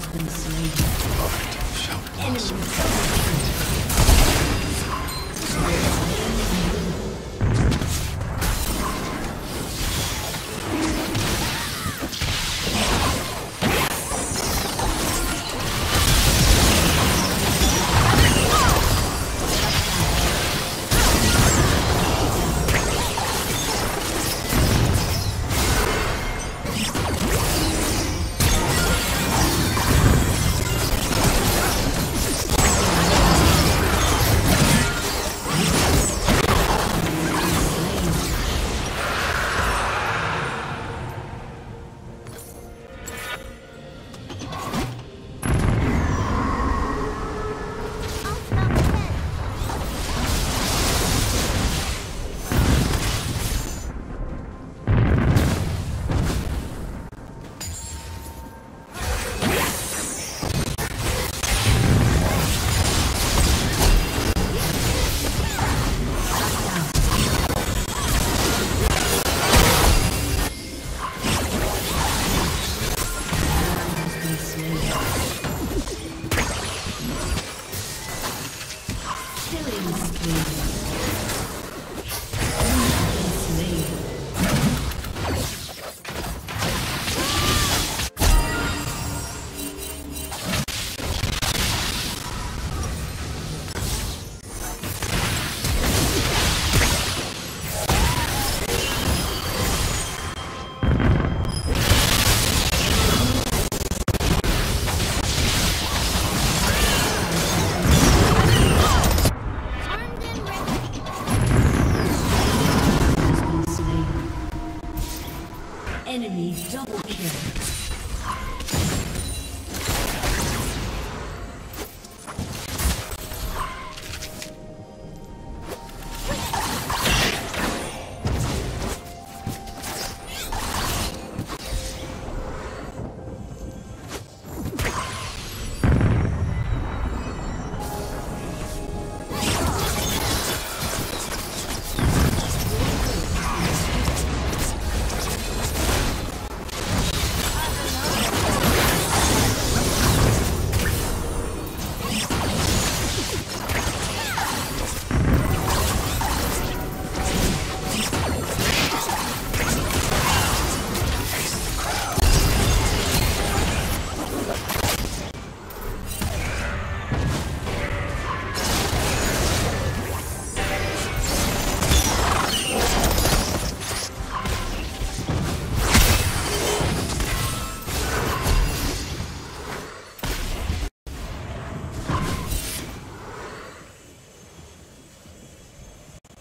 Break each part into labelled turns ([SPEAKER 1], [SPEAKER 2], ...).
[SPEAKER 1] Has been slain.
[SPEAKER 2] Shall
[SPEAKER 1] Enemy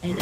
[SPEAKER 1] An